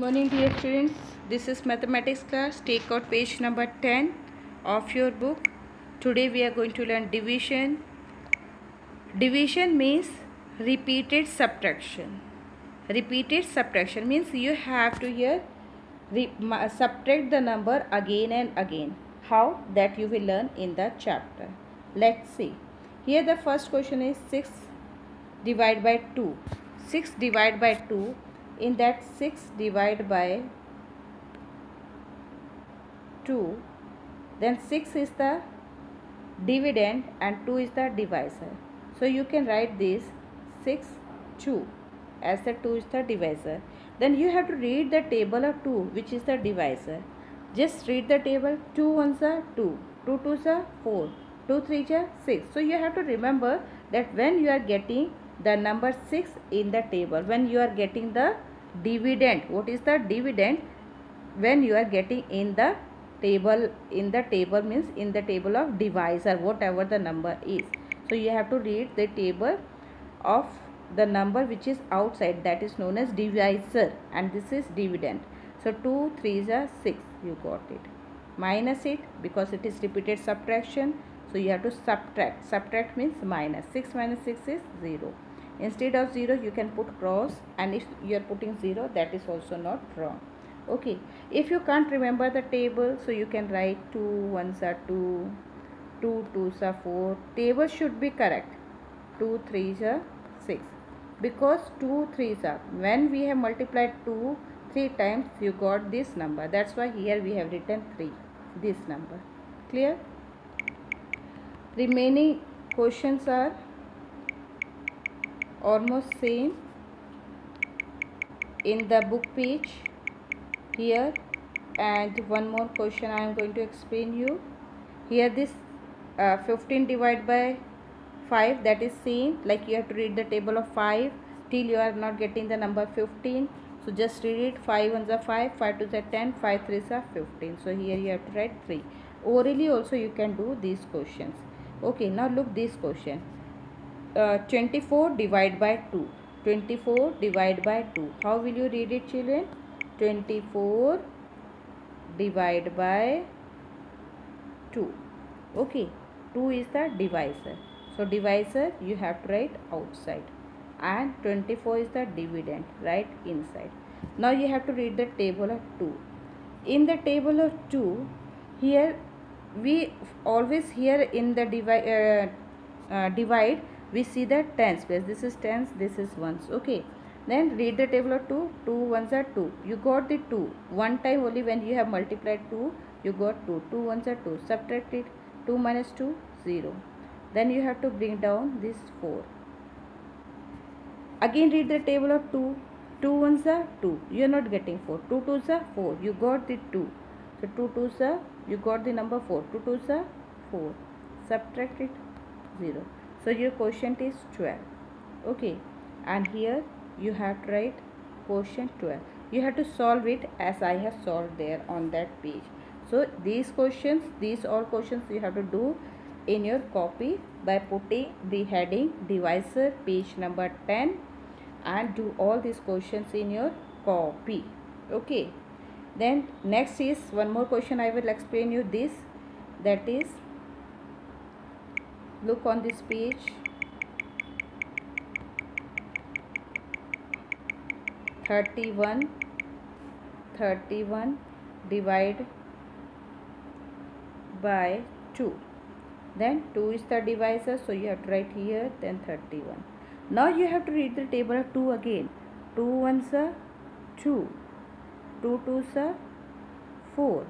Morning dear students. This is mathematics class. Take out page number 10 of your book. Today we are going to learn division. Division means repeated subtraction. Repeated subtraction means you have to here subtract the number again and again. How? That you will learn in the chapter. Let's see. Here the first question is 6 divided by 2. 6 divided by 2 in that 6 divided by 2 then 6 is the dividend and 2 is the divisor. So you can write this 6 2 as the 2 is the divisor. Then you have to read the table of 2 which is the divisor. Just read the table. 2 ones are 2 2 twos are 4 2 3s are 6 so you have to remember that when you are getting the number 6 in the table when you are getting the dividend. What is the dividend? When you are getting in the table in the table means in the table of divisor whatever the number is. So you have to read the table of the number which is outside that is known as divisor and this is dividend. So 2 3s are 6 you got it. Minus it because it is repeated subtraction so you have to subtract. Subtract means minus. 6 minus 6 is 0 instead of 0 you can put cross and if you are putting 0 that is also not wrong. Okay. If you can't remember the table so you can write 2 ones are 2 2 twos are 4 table should be correct. 2 3s are 6 because 2 3s are when we have multiplied 2 3 times you got this number. That's why here we have written 3 this number. Clear? Remaining questions are almost same in the book page here. And one more question I am going to explain you. Here this uh, 15 divided by 5 that is same. Like you have to read the table of 5 till you are not getting the number 15 so just read it. 5 ones are 5 5 2s are 10 5 3s are 15 so here you have to write 3 orally also you can do these questions. Okay now look this question uh, 24 divided by 2 24 divided by 2 how will you read it children? 24 divided by 2 okay 2 is the divisor. So divisor you have to write outside. And 24 is the dividend right? Inside. Now you have to read the table of 2 in the table of 2 here we always here in the divide uh, uh, divide we see the tens. Place this is tens this is ones. Okay. Then read the table of 2 2 ones are 2 you got the 2 one time only when you have multiplied 2 you got 2 2 ones are 2 subtract it. 2 minus 2 0 then you have to bring down this 4 again read the table of 2 2 ones are 2 you are not getting 4 2 twos are 4 you got the 2 so 2 twos are you got the number 4 2 twos are 4 subtract it 0 so your quotient is 12 okay. And here you have to write quotient 12 you have to solve it as I have solved there on that page. So these questions these all questions you have to do in your copy by putting the heading divisor page number 10 and do all these questions in your copy. Okay. Then next is one more question I will explain you this. That is look on this page. Thirty one thirty one divide by 2 then 2 is the divisor so you have to write here then 31 now you have to read the table of 2 again. 2 ones are 2 2 twos are 4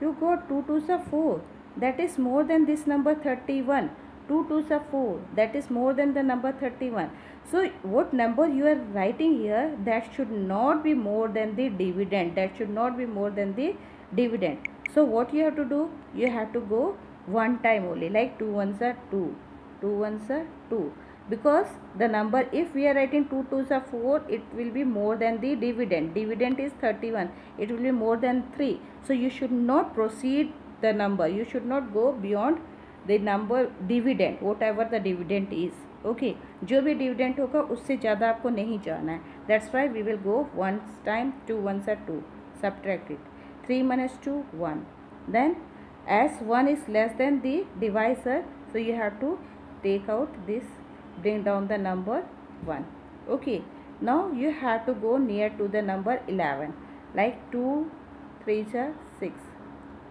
you got 2 twos are 4 that is more than this number 31 2 2s are 4 that is more than the number 31 so what number you are writing here that should not be more than the dividend. That should not be more than the dividend. So what you have to do? You have to go one time only like 2 ones are 2 2 ones are 2 because the number if we are writing 2 2s are 4 it will be more than the dividend. Dividend is 31 it will be more than 3 so you should not proceed the number. You should not go beyond the number dividend whatever the dividend is okay जो भी dividend होगा उससे ज़्यादा आपको नहीं जाना है that's why we will go once time 2 ones are 2 subtract it 3 minus 2 1 then as 1 is less than the divisor so you have to take out this bring down the number 1 okay now you have to go near to the number 11 like 2 3s are 6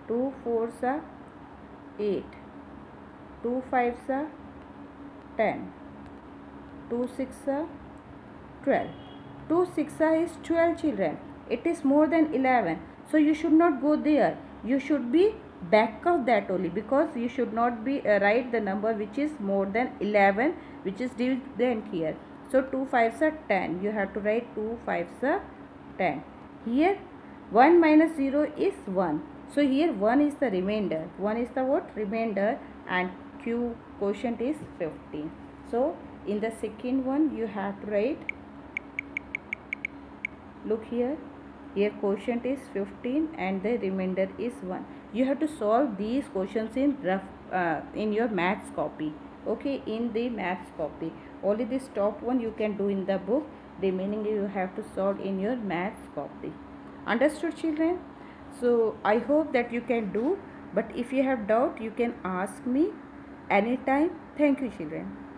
2 4s are 8 2 5s are 10 2 6 are 12 2 6 are is 12 children. It is more than 11 so you should not go there. You should be back of that only because you should not be uh, write the number which is more than 11 which is dividend here. So 2 5s are 10 you have to write 2 5s are 10 here 1 minus 0 is 1 so here 1 is the remainder. 1 is the what? Remainder and q quotient is 15 so in the second one you have to write look here here quotient is 15 and the remainder is 1 you have to solve these questions in rough uh, in your maths copy. Okay in the maths copy. Only this top one you can do in the book. Remaining you have to solve in your maths copy. Understood children? So i hope that you can do but if you have doubt you can ask me anytime. Thank you children